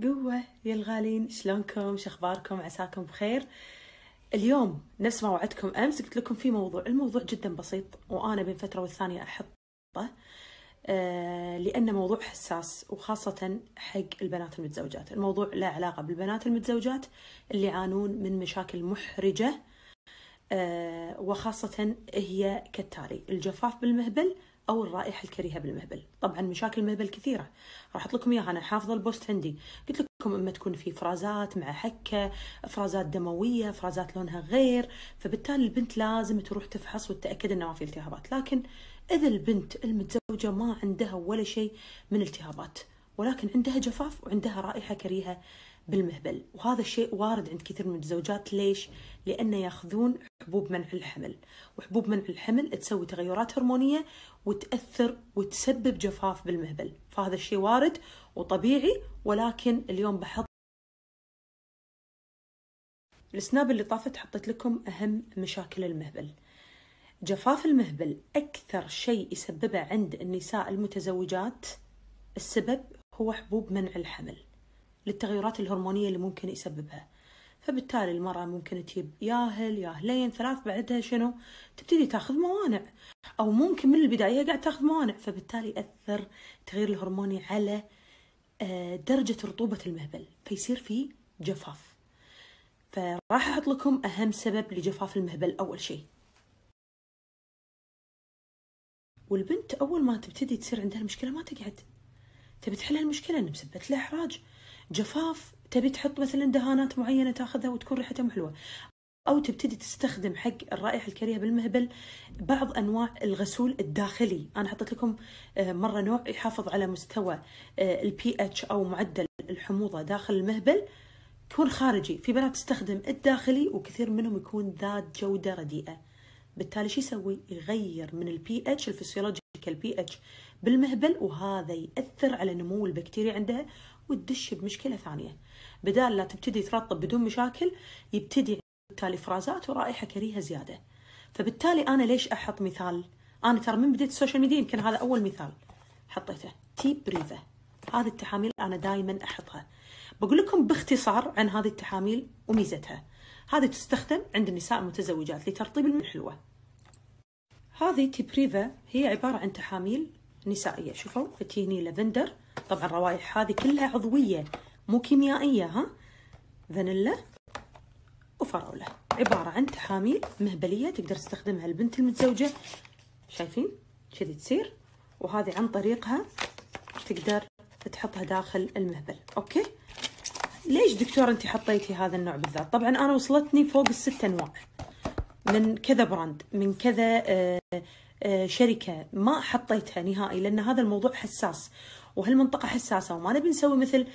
قوة يا الغالين شلونكم؟ شخباركم عساكم بخير. اليوم نفس ما وعدتكم أمس قلت لكم في موضوع الموضوع جدا بسيط وأنا بين فترة والثانية أحطه آه موضوع حساس وخاصة حق البنات المتزوجات. الموضوع له علاقة بالبنات المتزوجات اللي يعانون من مشاكل محرجة آه وخاصة هي كالتالي. الجفاف بالمهبل أو الرائحة الكريهة بالمهبل. طبعا مشاكل المهبل كثيرة. راح أحط لكم إياها. أنا حافظة البوست عندي. قلت لكم أما تكون في افرازات مع حكة افرازات دموية افرازات لونها غير فبالتالي البنت لازم تروح تفحص وتتأكد انه ما في التهابات. لكن إذا البنت المتزوجة ما عندها ولا شيء من التهابات ولكن عندها جفاف وعندها رائحة كريهة بالمهبل. وهذا الشيء وارد عند كثير من الزوجات. ليش؟ لأنه يأخذون حبوب منع الحمل. وحبوب منع الحمل تسوي تغيرات هرمونية وتأثر وتسبب جفاف بالمهبل. فهذا الشيء وارد وطبيعي ولكن اليوم بحط السناب اللي طافت حطيت لكم أهم مشاكل المهبل. جفاف المهبل أكثر شيء يسببه عند النساء المتزوجات. السبب هو حبوب منع الحمل. للتغيرات الهرمونية اللي ممكن يسببها. فبالتالي المرأة ممكن تجيب ياهل ياهلين ثلاث بعدها شنو؟ تبتدي تاخذ موانع. أو ممكن من البداية قاعد تاخذ موانع. فبالتالي يأثر التغيير الهرموني على درجة رطوبة المهبل. فيصير في جفاف. فراح أحط لكم أهم سبب لجفاف المهبل أول شيء. والبنت أول ما تبتدي تصير عندها المشكلة ما تقعد. تبي تحل المشكلة إن مسبت لها إحراج. جفاف تبي تحط مثلا دهانات معينة تأخذها وتكون ريحتها حلوة. أو تبتدي تستخدم حق الرائحة الكريهة بالمهبل بعض أنواع الغسول الداخلي. أنا حطيت لكم مرة نوع يحافظ على مستوى البي اتش أو معدل الحموضة داخل المهبل. يكون خارجي في بنات تستخدم الداخلي وكثير منهم يكون ذات جودة رديئة. بالتالي شو يسوي؟ يغير من ال pH ال physiological pH بالمهبل وهذا يأثر على نمو البكتيريا عندها وتدش بمشكلة ثانية. بدال لا تبتدي ترطب بدون مشاكل يبتدي بالتالي افرازات ورائحة كريهة زيادة. فبالتالي أنا ليش أحط مثال؟ أنا ترى من بديت ال social media يمكن هذا أول مثال حطيته. تي بريفا. هذه التحاميل أنا دائما أحطها. بقول لكم باختصار عن هذه التحاميل وميزتها. هذه تستخدم عند النساء المتزوجات لترطيب الحلوه هذه تي بريفا هي عبارة عن تحاميل نسائية. شوفوا تيني لافندر. طبعا الروائح هذه كلها عضوية مو كيميائية ها؟ فانيلا وفراولة. عبارة عن تحاميل مهبلية تقدر تستخدمها البنت المتزوجة. شايفين؟ كذي تصير. وهذه عن طريقها تقدر تحطها داخل المهبل. okay؟ ليش دكتور أنت حطيتي هذا النوع بالذات؟ طبعا أنا وصلتني فوق الست أنواع. من كذا brand من كذا آه شركة ما حطيتها نهائي لأن هذا الموضوع حساس. وهالمنطقة حساسة. وما نبي نسوي مثل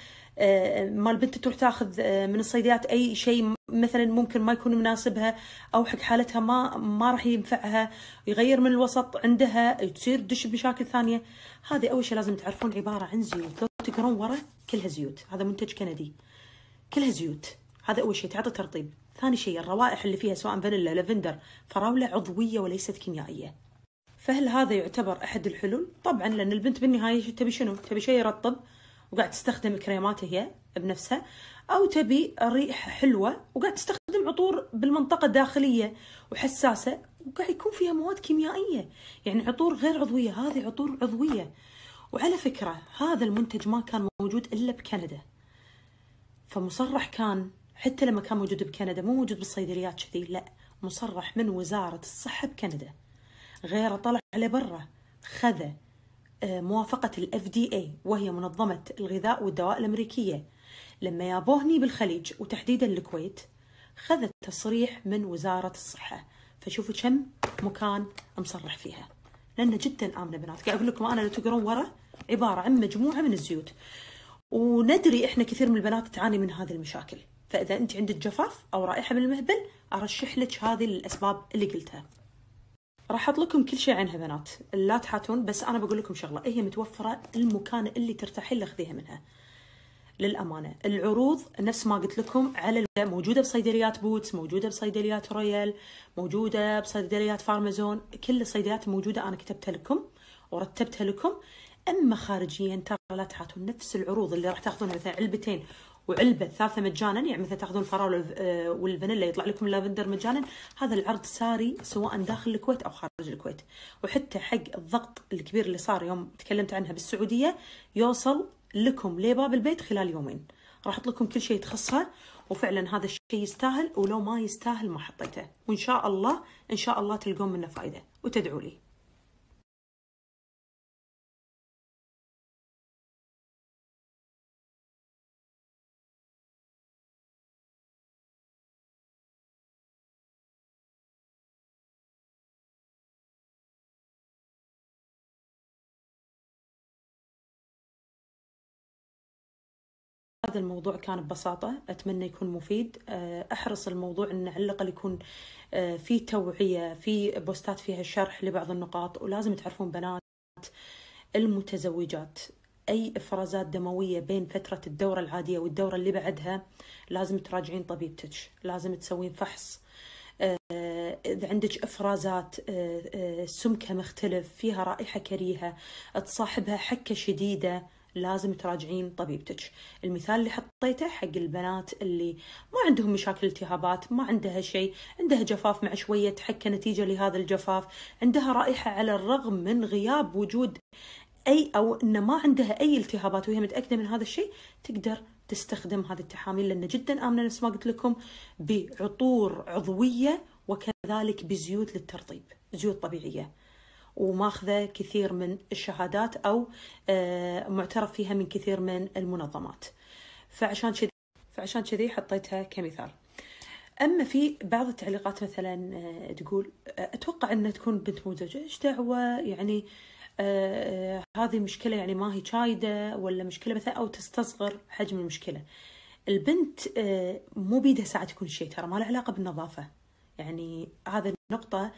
ما البنت تروح تاخذ من الصيدليات أي شيء مثلا ممكن ما يكون مناسبها أو حق حالتها ما ما راح ينفعها يغير من الوسط عندها تصير تدش بمشاكل ثانية. هذه أول شيء لازم تعرفون عبارة عن زيوت. لو تقرون ورا كلها زيوت. هذا منتج كندي. كلها زيوت. هذا أول شيء تعطي ترطيب. ثاني شيء الروائح اللي فيها سواء فانيلا لافندر فراولة عضوية وليست كيميائية. فهل هذا يعتبر أحد الحلول؟ طبعا لأن البنت بالنهاية تبي شنو؟ تبي شيء يرطب وقاعد تستخدم كريمات هي بنفسها أو تبي ريحة حلوة وقاعد تستخدم عطور بالمنطقة الداخلية وحساسة وقاعد يكون فيها مواد كيميائية، يعني عطور غير عضوية، هذه عطور عضوية. وعلى فكرة هذا المنتج ما كان موجود إلا بكندا. فمصرح كان حتى لما كان موجود بكندا مو موجود بالصيدليات كذي، لا مصرح من وزارة الصحة بكندا. غيره طلع لبرا خذ موافقة ال FDA وهي منظمة الغذاء والدواء الأمريكية. لما يابوهني بالخليج وتحديدا الكويت خذ تصريح من وزارة الصحة. فشوفوا كم مكان مصرح فيها. لأنه جدا آمنة بنات. قاعد أقول لكم أنا لو تقرون ورا عبارة عن مجموعة من الزيوت. وندري إحنا كثير من البنات تعاني من هذه المشاكل. فإذا أنت عندك جفاف أو رائحة من المهبل أرشح لك هذه الأسباب اللي قلتها. راح أحط لكم كل شيء عنها بنات لا تحاتون بس أنا بقول لكم شغلة. هي متوفرة المكان اللي ترتاحين لخذيها منها. للأمانة العروض نفس ما قلت لكم على موجودة بصيدليات Boots موجودة بصيدليات رويال موجودة بصيدليات فارمازون. كل الصيدليات الموجوده أنا كتبتها لكم ورتبتها لكم. أما خارجيا ترى لا تعطون نفس العروض اللي راح تأخذونها مثلا علبتين وعلبة ثالثة مجانا يعني مثلا تاخذون الفراوله آه، والفانيلا يطلع لكم اللافندر مجانا. هذا العرض ساري سواء داخل الكويت أو خارج الكويت. وحتى حق الضغط الكبير اللي صار يوم تكلمت عنها بالسعودية يوصل لكم لباب البيت خلال يومين. راح أحط لكم كل شيء تخصها وفعلا هذا الشيء يستاهل ولو ما يستاهل ما حطيته. وإن شاء الله إن شاء الله تلقون منه فائده وتدعوا لي. هذا الموضوع كان ببساطة أتمنى يكون مفيد. آه، أحرص الموضوع أن على الأقل يكون آه، في توعية في بوستات فيها شرح لبعض النقاط ولازم تعرفون بنات المتزوجات. أي إفرازات دموية بين فترة الدورة العادية والدورة اللي بعدها لازم تراجعين طبيبتك لازم تسوين فحص. آه، إذا عندك إفرازات سمكها مختلف فيها رائحة كريهة تصاحبها حكة شديدة لازم تراجعين طبيبتك. المثال اللي حطيته حق البنات اللي ما عندهم مشاكل التهابات ما عندها شيء عندها جفاف مع شوية حكة نتيجة لهذا الجفاف عندها رائحة على الرغم من غياب وجود أي أو أن ما عندها أي التهابات وهي متأكدة من هذا الشيء تقدر تستخدم هذه التحاميل. لأن جدا آمنة نفس ما قلت لكم بعطور عضوية وكذلك بزيوت للترطيب زيوت طبيعية. وماخذة كثير من الشهادات أو آه، معترف فيها من كثير من المنظمات. فعشان كذي فعشان كذي حطيتها كمثال. أما في بعض التعليقات مثلا آه، تقول آه، أتوقع إنها تكون بنت مزوجه إيش دعوة؟ يعني هذه مشكلة يعني ما هي شايدة ولا مشكلة مثلا؟ أو تستصغر حجم المشكلة. البنت مو بيدها ساعة تكون شيء ترى ما له علاقة بالنظافة. يعني هذا النقطة آه،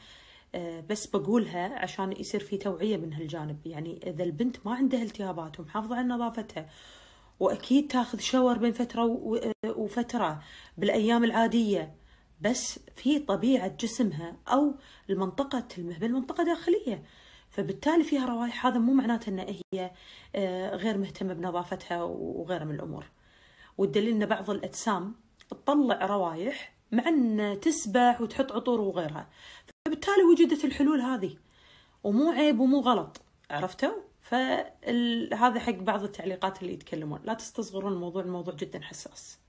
بس بقولها عشان يصير في توعية من هالجانب. يعني إذا البنت ما عندها التهابات ومحافظة على نظافتها وأكيد تاخذ شاور بين فترة وفترة بالأيام العادية بس في طبيعة جسمها أو المنطقة تلمه بالمنطقة داخلية. فبالتالي فيها روائح هذا مو معناته أن هي آه، غير مهتمة بنظافتها وغيرها من الأمور. والدليل أن بعض الأجسام تطلع روايح مع أن تسبح وتحط عطور وغيرها. فبالتالي وجدت الحلول هذه. ومو عيب ومو غلط عرفتوا؟ فهذا حق بعض التعليقات اللي يتكلمون. لا تستصغرون الموضوع الموضوع جدا حساس.